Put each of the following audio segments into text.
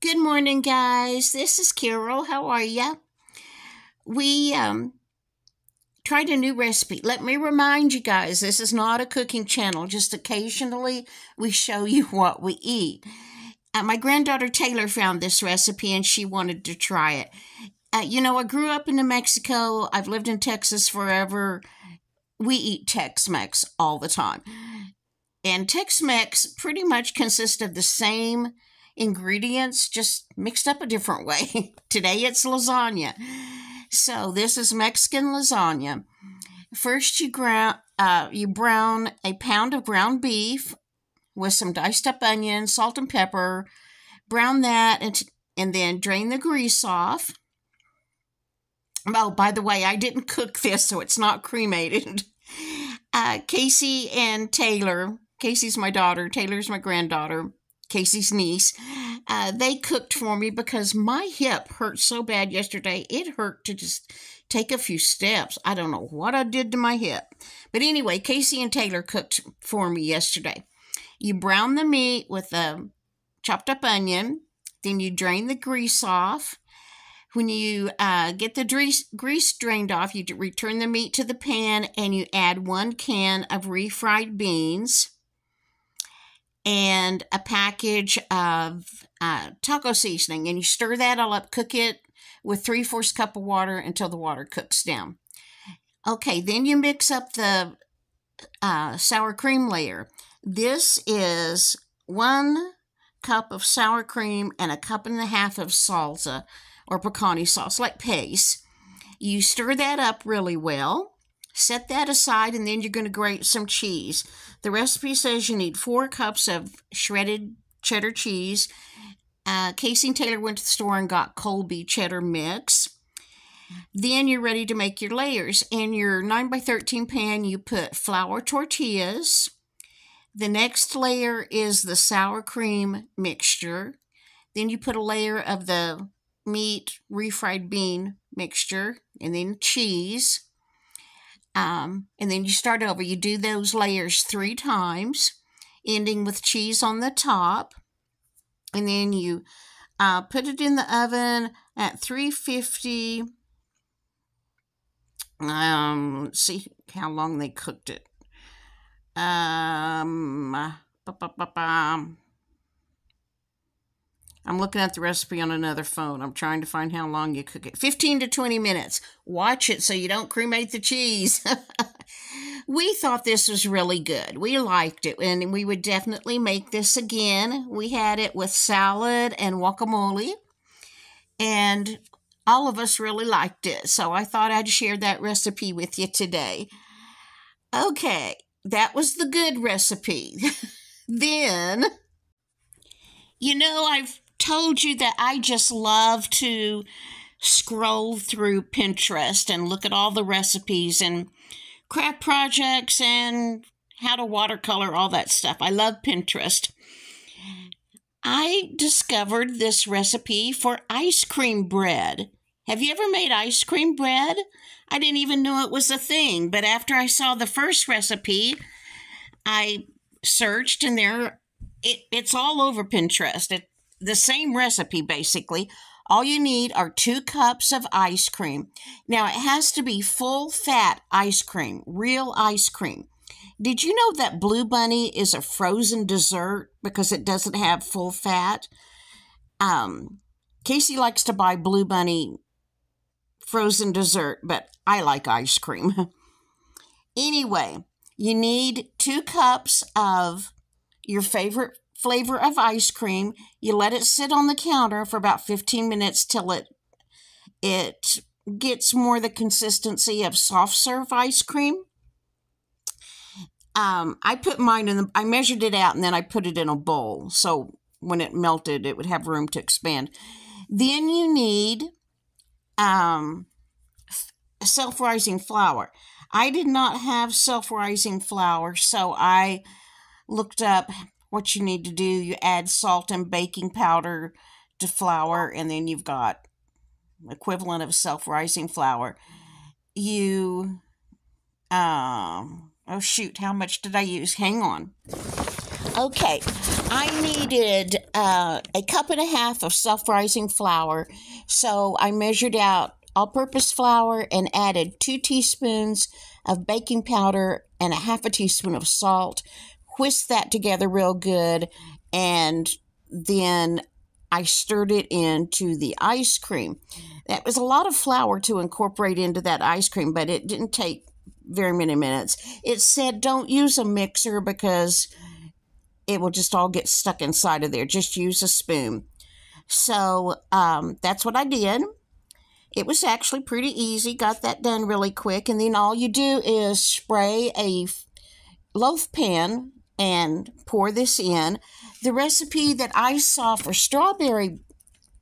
Good morning, guys. This is Carol. How are ya? We um tried a new recipe. Let me remind you guys, this is not a cooking channel. Just occasionally we show you what we eat. Uh, my granddaughter Taylor found this recipe and she wanted to try it. Uh, you know, I grew up in New Mexico. I've lived in Texas forever. We eat Tex Mex all the time. And Tex Mex pretty much consists of the same ingredients, just mixed up a different way. Today it's lasagna. So this is Mexican lasagna. First, you ground, uh, you brown a pound of ground beef with some diced up onion, salt and pepper. Brown that and, and then drain the grease off. Oh, by the way, I didn't cook this, so it's not cremated. Uh, Casey and Taylor, Casey's my daughter, Taylor's my granddaughter, Casey's niece, uh, they cooked for me because my hip hurt so bad yesterday. It hurt to just take a few steps. I don't know what I did to my hip. But anyway, Casey and Taylor cooked for me yesterday. You brown the meat with a chopped up onion, then you drain the grease off. When you uh, get the grease, grease drained off, you return the meat to the pan and you add one can of refried beans and a package of uh, taco seasoning. And you stir that all up, cook it with three fourths cup of water until the water cooks down. Okay, then you mix up the uh, sour cream layer. This is one cup of sour cream and a cup and a half of salsa or picante sauce, like Pace. You stir that up really well. Set that aside, and then you're going to grate some cheese. The recipe says you need four cups of shredded cheddar cheese. Uh, Casey Taylor went to the store and got Colby cheddar mix. Then you're ready to make your layers. In your 9 by 13 pan, you put flour tortillas. The next layer is the sour cream mixture. Then you put a layer of the meat refried bean mixture and then cheese. Um, and then you start over. You do those layers three times, ending with cheese on the top. And then you uh, put it in the oven at 350. Um, let's see how long they cooked it. Um, I'm looking at the recipe on another phone. I'm trying to find how long you cook it. 15 to 20 minutes. Watch it so you don't cremate the cheese. we thought this was really good. We liked it, and we would definitely make this again. We had it with salad and guacamole, and all of us really liked it. So I thought I'd share that recipe with you today. Okay, that was the good recipe. then, you know, I've told you that I just love to scroll through Pinterest and look at all the recipes and craft projects and how to watercolor, all that stuff. I love Pinterest. I discovered this recipe for ice cream bread. Have you ever made ice cream bread? I didn't even know it was a thing, but after I saw the first recipe, I searched and there it, it's all over Pinterest. It, the same recipe basically. All you need are two cups of ice cream. Now it has to be full fat ice cream, real ice cream. Did you know that Blue Bunny is a frozen dessert because it doesn't have full fat? Um, Casey likes to buy Blue Bunny frozen dessert, but I like ice cream. anyway, you need two cups of your favorite flavor of ice cream. You let it sit on the counter for about 15 minutes till it it gets more the consistency of soft serve ice cream. Um, I put mine in the, I measured it out and then I put it in a bowl. So when it melted, it would have room to expand. Then you need um, self rising flour. I did not have self rising flour, so I looked up what you need to do. You add salt and baking powder to flour and then you've got equivalent of self-rising flour. You um oh shoot how much did i use? Hang on. Okay, I needed uh, a cup and a half of self rising flour, so I measured out all purpose flour and added two teaspoons of baking powder and a half a teaspoon of salt. Whisked that together real good, and then I stirred it into the ice cream. That was a lot of flour to incorporate into that ice cream, but it didn't take very many minutes. It said don't use a mixer because it will just all get stuck inside of there. Just use a spoon. So um, that's what I did. It was actually pretty easy. Got that done really quick. And then all you do is spray a loaf pan and pour this in. The recipe that I saw for strawberry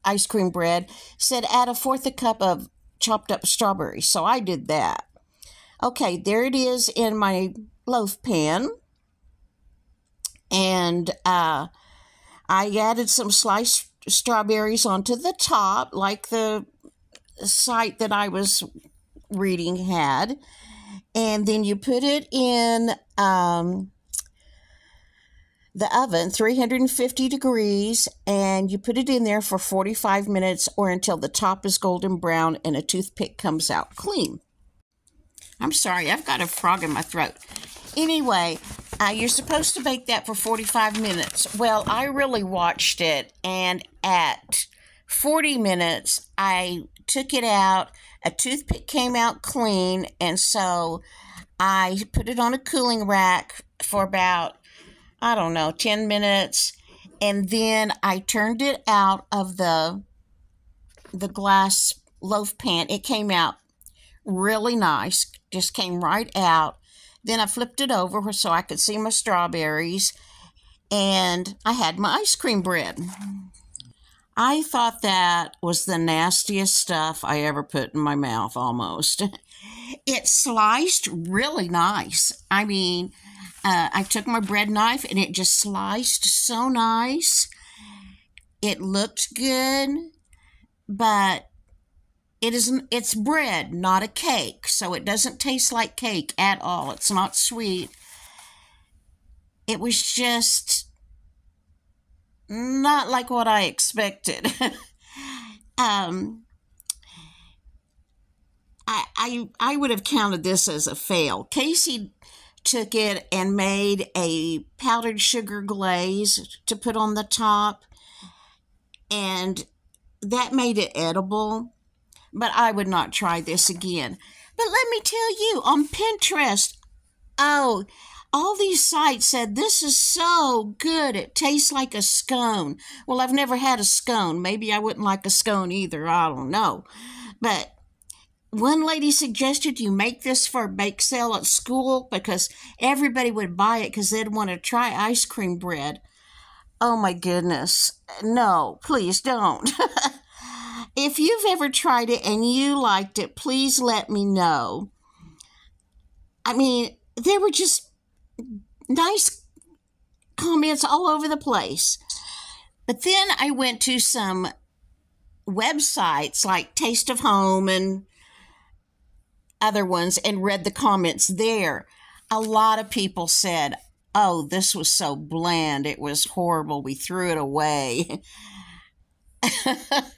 ice cream bread said add a fourth a cup of chopped up strawberries. So I did that. Okay, there it is in my loaf pan and uh, I added some sliced strawberries onto the top, like the site that I was reading had. And then you put it in um, the oven, 350 degrees, and you put it in there for 45 minutes or until the top is golden brown and a toothpick comes out clean. I'm sorry, I've got a frog in my throat. Anyway, uh, you're supposed to bake that for 45 minutes. Well, I really watched it, and at 40 minutes, I took it out. A toothpick came out clean, and so I put it on a cooling rack for about, I don't know, 10 minutes. And then I turned it out of the the glass loaf pan. It came out really nice, just came right out. Then I flipped it over so I could see my strawberries, and I had my ice cream bread. I thought that was the nastiest stuff I ever put in my mouth almost. it sliced really nice. I mean, uh, I took my bread knife and it just sliced so nice. It looked good, but it is it's bread, not a cake, so it doesn't taste like cake at all. It's not sweet. It was just not like what I expected. um, I, I I would have counted this as a fail. Casey took it and made a powdered sugar glaze to put on the top, and that made it edible but I would not try this again. But let me tell you, on Pinterest, oh, all these sites said this is so good. It tastes like a scone. Well, I've never had a scone. Maybe I wouldn't like a scone either. I don't know. But one lady suggested you make this for a bake sale at school because everybody would buy it because they'd want to try ice cream bread. Oh my goodness. No, please don't. If you've ever tried it and you liked it, please let me know. I mean, there were just nice comments all over the place. But then I went to some websites like Taste of Home and other ones and read the comments there. A lot of people said, Oh, this was so bland. It was horrible. We threw it away.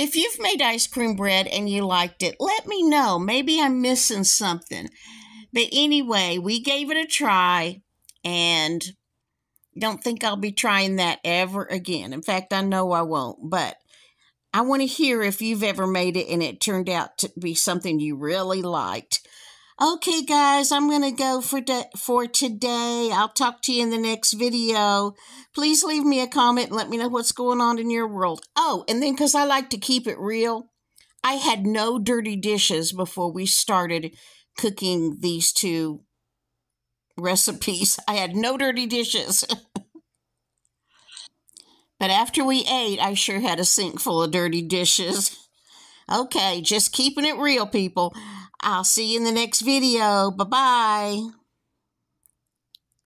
If you've made ice cream bread and you liked it, let me know. Maybe I'm missing something. But anyway, we gave it a try and don't think I'll be trying that ever again. In fact, I know I won't. But I want to hear if you've ever made it and it turned out to be something you really liked. Okay, guys, I'm going to go for, de- for today. I'll talk to you in the next video. Please leave me a comment and let me know what's going on in your world. Oh, and then because I like to keep it real, I had no dirty dishes before we started cooking these two recipes. I had no dirty dishes. but after we ate, I sure had a sink full of dirty dishes. Okay, just keeping it real, people. I'll see you in the next video. Bye bye.